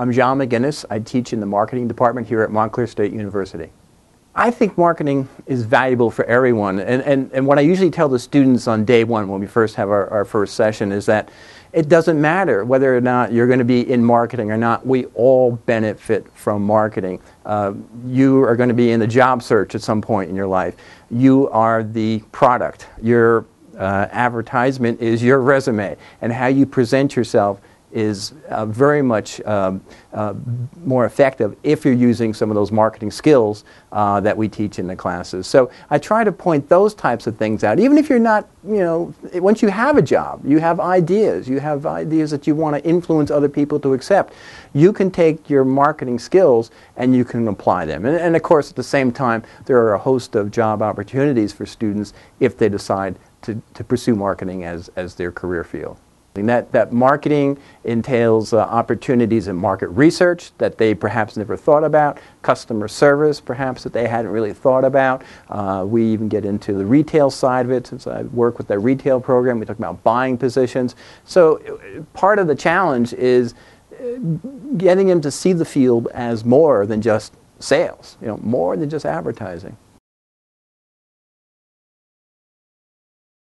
I'm John McGinnis. I teach in the marketing department here at Montclair State University. I think marketing is valuable for everyone. And, and, and what I usually tell the students on day one when we first have our, our first session is that it doesn't matter whether or not you're going to be in marketing or not. We all benefit from marketing. Uh, you are going to be in the job search at some point in your life. You are the product. Your uh, advertisement is your resume. And how you present yourself is uh, very much um, uh, more effective if you're using some of those marketing skills uh, that we teach in the classes. So I try to point those types of things out. Even if you're not, you know, once you have a job, you have ideas, you have ideas that you want to influence other people to accept, you can take your marketing skills and you can apply them. And, and of course, at the same time, there are a host of job opportunities for students if they decide to, to pursue marketing as, as their career field. That, that marketing entails uh, opportunities in market research that they perhaps never thought about, customer service perhaps that they hadn't really thought about. Uh, we even get into the retail side of it since I work with the retail program. We talk about buying positions. So uh, part of the challenge is uh, getting them to see the field as more than just sales, you know, more than just advertising.